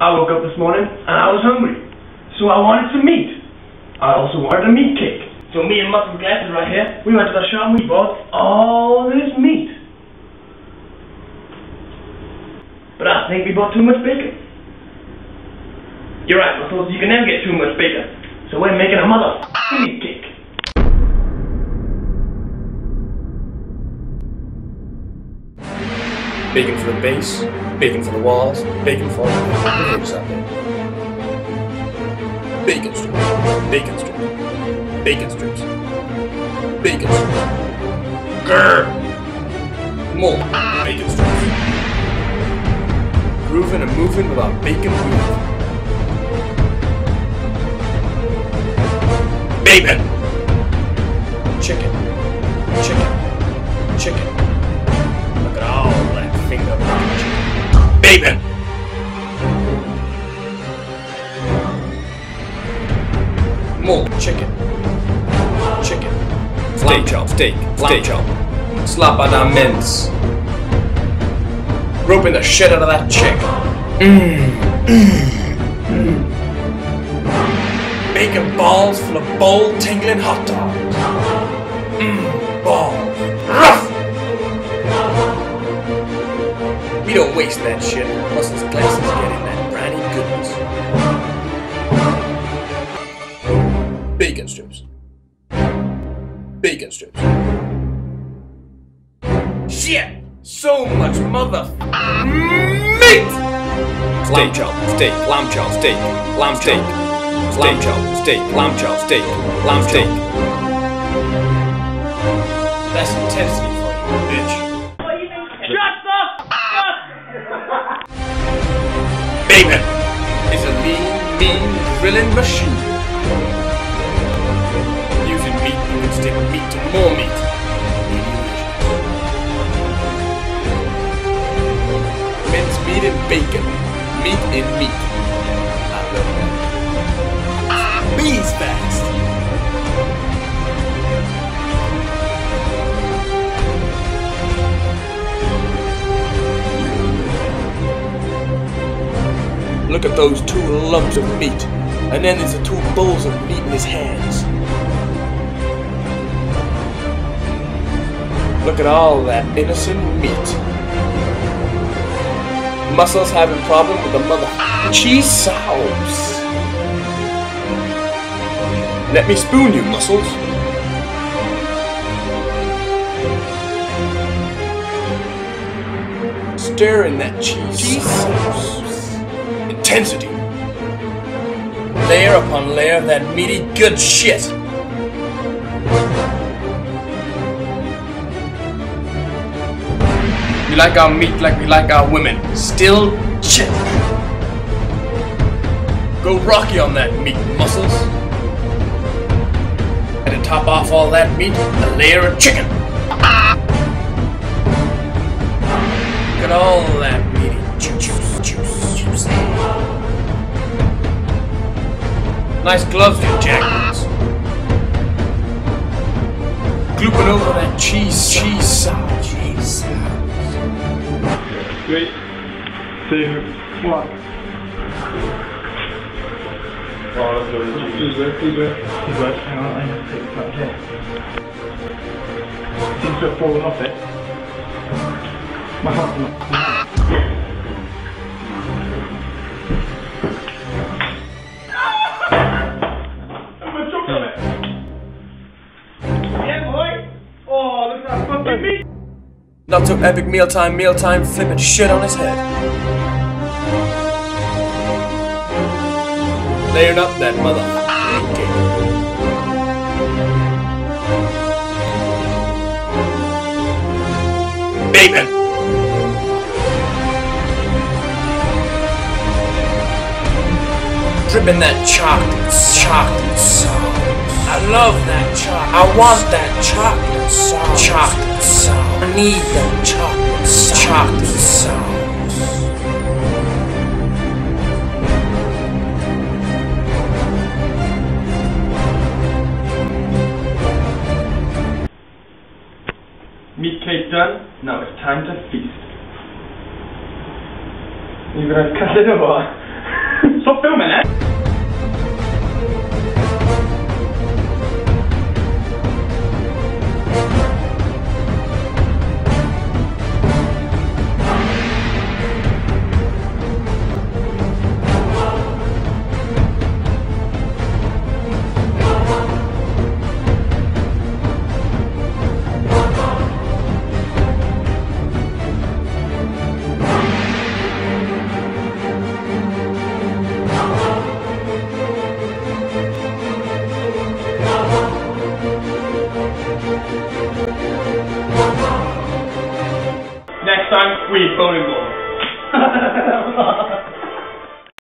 I woke up this morning and I was hungry. So I wanted some meat. I also wanted a meat cake. So me and Muscle Glasses right here, we went to the shop and we bought all this meat. But I think we bought too much bacon. You're right, Muscles, you can never get too much bacon. So we're making a mother meat cake. Bacon for the base, bacon for the walls, bacon for the hips out there. Bacon strips, bacon strips, bacon strips, bacon strips. Grr! More bacon strips. Grooving and moving without bacon moving. Bacon! Chicken, chicken, chicken. More chicken. Chicken. Lamb chop, steak, chop. Slap on that mince. Roping the shit out of that chick. Mm. Mmm. Mmm, mmm. Bacon balls full of bold tingling hot dogs. Mmm, balls. We don't waste that shit. Muscles glasses getting that briny goodness. Bacon strips. Bacon strips. Shit! So much mother meat! Lamb chop, steak, lamb chop, steak, lamb steak, lamb chop, steak, lamb chop, steak, lamb steak. That's intensity Bacon is a lean, mean grilling machine. Using meat, you can stick meat to more meat. Mince meat and bacon. Meat in meat. At those two lumps of meat. And then there's the two bowls of meat in his hands. Look at all that innocent meat. Muscles having problem with the mother cheese sauce. Let me spoon you, muscles. Stir in that cheese, cheese sauce. Intensity. Layer upon layer of that meaty good shit. We like our meat like we like our women. Still shit. Go rocky on that meat, muscles. And to top off all that meat, a layer of chicken. Look at all Nice gloves you there, Jack. Glooping over that cheese, cheese sauce, cheese sauce. Three, two, one. Oh, that's really cheap. Who's work? Who's work? Who's work? Hang on, I have to take that here. Seems to have fallen off it. My heart. Yeah, meat. Not so epic mealtime, mealtime, flipping shit on his head. Layering up that mother. Bacon! Dripping that chocolate, chocolate sauce. I love that chocolate. I want that chocolate sauce. Chocolate sauce. I need that chocolate sauce. Chocolate sauce. Meat cake done. Now it's time to feast. You gonna cut it or what? Stop filming, eh? Eat bowling ball.